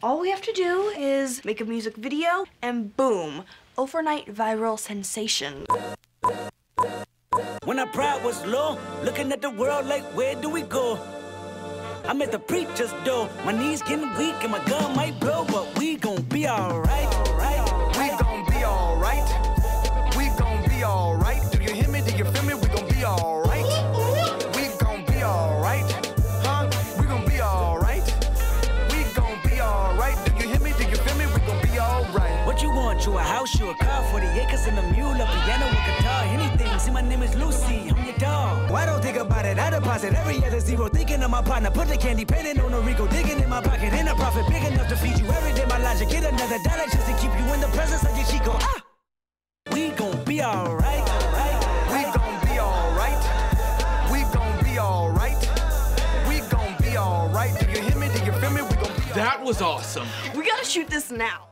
All we have to do is make a music video, and boom, overnight viral sensation. When our pride was low, looking at the world like, where do we go? I'm at the preacher's door. My knees getting weak and my gun might blow, but we gon' be alright. Want? You a house, you a car, 40 acres and a mule, a piano, a guitar, anything. See, my name is Lucy, I'm your dog. Why don't think about it? I deposit every other zero, thinking of my partner. Put the candy painting on a Rico, digging in my pocket. In a profit big enough to feed you every day. My logic, get another dollar just to keep you in the presence of your Chico. Ah! We gon' be alright. We gon' be alright. We gon' be alright. We gon' be alright. Do you hear me? Do you feel me? We gon' be That was awesome. We gotta shoot this now.